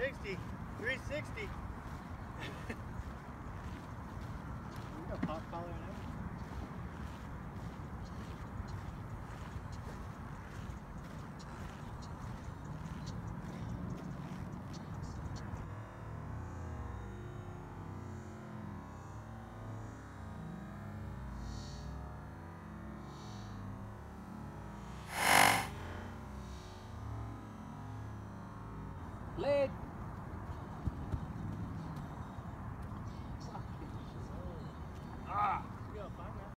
360. 360. we got pop collar and everything. Lid.